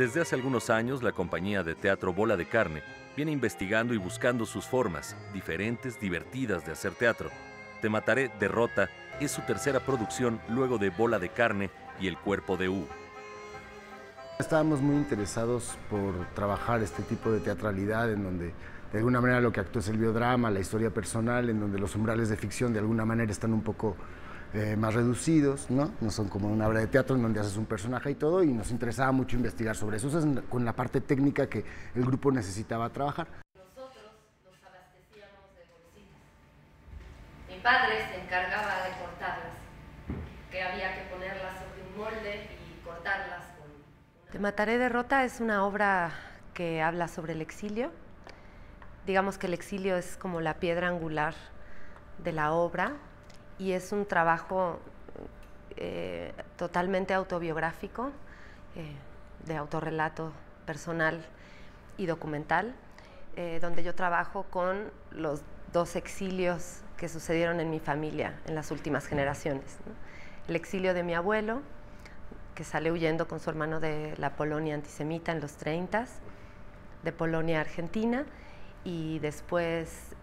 Desde hace algunos años, la compañía de teatro Bola de Carne viene investigando y buscando sus formas, diferentes, divertidas de hacer teatro. Te Mataré Derrota es su tercera producción luego de Bola de Carne y El Cuerpo de U. Estábamos muy interesados por trabajar este tipo de teatralidad en donde de alguna manera lo que actúa es el biodrama, la historia personal, en donde los umbrales de ficción de alguna manera están un poco eh, más reducidos, ¿no? No son como una obra de teatro en donde haces un personaje y todo, y nos interesaba mucho investigar sobre eso. Eso es con la parte técnica que el grupo necesitaba trabajar. Nosotros nos abastecíamos de bolsitas. Mi padre se encargaba de cortarlas, que había que ponerlas sobre un molde y cortarlas con... Una... Te mataré derrota es una obra que habla sobre el exilio. Digamos que el exilio es como la piedra angular de la obra, y es un trabajo eh, totalmente autobiográfico, eh, de autorrelato personal y documental, eh, donde yo trabajo con los dos exilios que sucedieron en mi familia en las últimas generaciones. El exilio de mi abuelo, que sale huyendo con su hermano de la Polonia antisemita en los 30, de Polonia a Argentina, y después,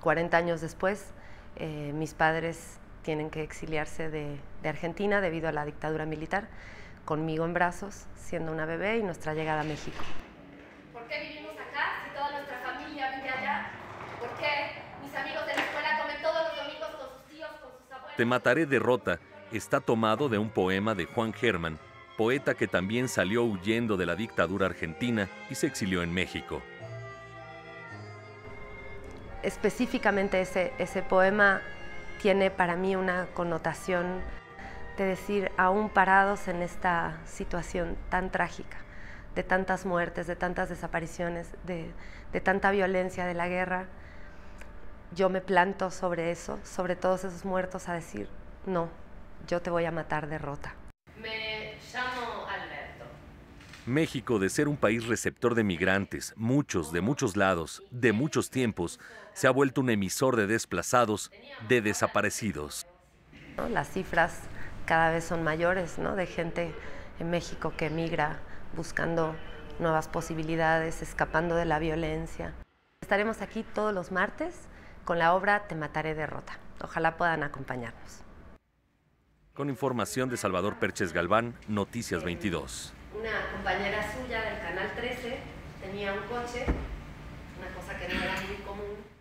40 años después, eh, mis padres tienen que exiliarse de, de, Argentina debido a la dictadura militar, conmigo en brazos, siendo una bebé y nuestra llegada a México. ¿Por qué vivimos acá si toda nuestra familia vive allá? ¿Por qué mis amigos de la escuela comen todos los domingos con sus tíos, con sus abuelos? Te mataré derrota está tomado de un poema de Juan Germán, poeta que también salió huyendo de la dictadura argentina y se exilió en México específicamente ese, ese poema tiene para mí una connotación de decir, aún parados en esta situación tan trágica, de tantas muertes, de tantas desapariciones, de, de, tanta violencia de la guerra, yo me planto sobre eso, sobre todos esos muertos, a decir, no, yo te voy a matar derrota. Me llamo. México, de ser un país receptor de migrantes, muchos, de muchos lados, de muchos tiempos, se ha vuelto un emisor de desplazados, de desaparecidos. Las cifras cada vez son mayores, ¿no? De gente en México que emigra buscando nuevas posibilidades, escapando de la violencia. Estaremos aquí todos los martes con la obra Te mataré derrota. Ojalá puedan acompañarnos. Con información de Salvador Perches Galván, Noticias 22. Una compañera suya del Canal 13 tenía un coche, una cosa que no era muy común,